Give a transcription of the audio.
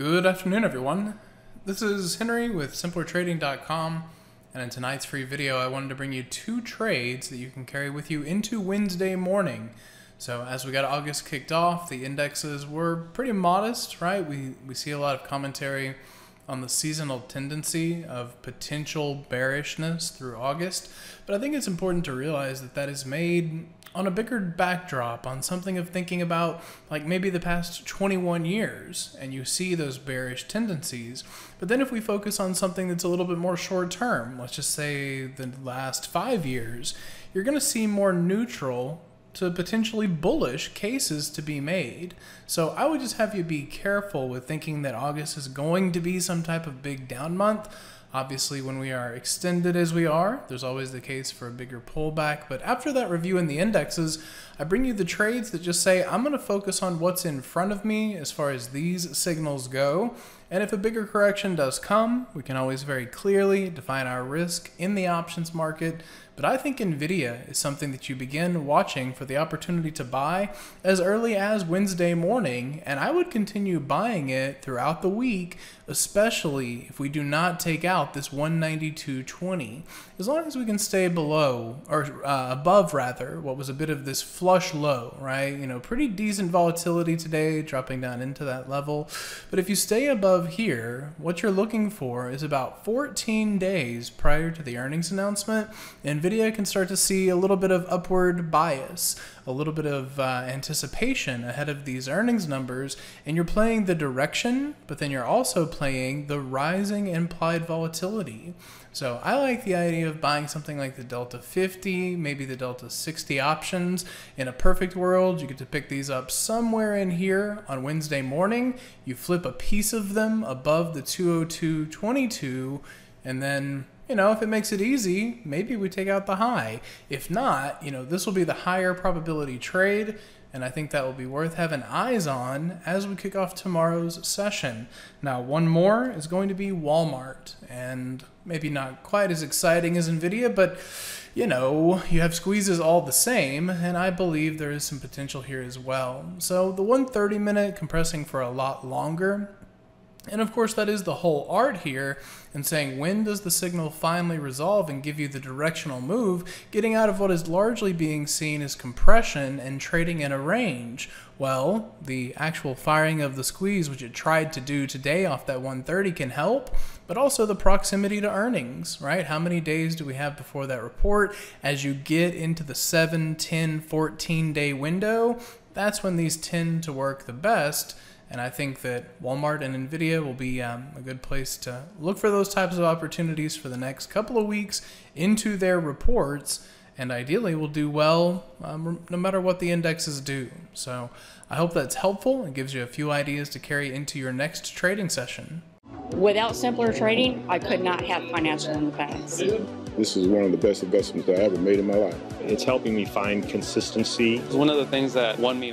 Good afternoon, everyone. This is Henry with SimplerTrading.com, and in tonight's free video, I wanted to bring you two trades that you can carry with you into Wednesday morning. So, as we got August kicked off, the indexes were pretty modest, right? We, we see a lot of commentary on the seasonal tendency of potential bearishness through August, but I think it's important to realize that that is made on a bigger backdrop, on something of thinking about like maybe the past 21 years, and you see those bearish tendencies. But then if we focus on something that's a little bit more short term, let's just say the last five years, you're going to see more neutral to potentially bullish cases to be made. So I would just have you be careful with thinking that August is going to be some type of big down month. Obviously, when we are extended as we are, there's always the case for a bigger pullback. But after that review in the indexes, I bring you the trades that just say, I'm going to focus on what's in front of me as far as these signals go. And if a bigger correction does come, we can always very clearly define our risk in the options market. But I think NVIDIA is something that you begin watching for the opportunity to buy as early as Wednesday morning, and I would continue buying it throughout the week, especially if we do not take out this 192.20. As long as we can stay below, or uh, above rather, what was a bit of this flush low, right? You know, pretty decent volatility today, dropping down into that level. But if you stay above above here, what you're looking for is about 14 days prior to the earnings announcement, NVIDIA can start to see a little bit of upward bias, a little bit of uh, anticipation ahead of these earnings numbers, and you're playing the direction, but then you're also playing the rising implied volatility. So I like the idea of buying something like the Delta 50, maybe the Delta 60 options. In a perfect world, you get to pick these up somewhere in here on Wednesday morning. You flip a piece of them above the 202.22, and then you know, if it makes it easy, maybe we take out the high. If not, you know, this will be the higher probability trade and I think that will be worth having eyes on as we kick off tomorrow's session. Now, one more is going to be Walmart, and maybe not quite as exciting as NVIDIA, but you know, you have squeezes all the same, and I believe there is some potential here as well. So the 130 minute compressing for a lot longer and of course, that is the whole art here in saying when does the signal finally resolve and give you the directional move, getting out of what is largely being seen as compression and trading in a range. Well, the actual firing of the squeeze, which it tried to do today off that 130, can help, but also the proximity to earnings, right? How many days do we have before that report? As you get into the 7, 10, 14 day window, that's when these tend to work the best. And I think that Walmart and Nvidia will be um, a good place to look for those types of opportunities for the next couple of weeks into their reports. And ideally, will do well um, no matter what the indexes do. So I hope that's helpful and gives you a few ideas to carry into your next trading session. Without simpler trading, I could not have financial independence. This is one of the best investments I ever made in my life. It's helping me find consistency. It's one of the things that won me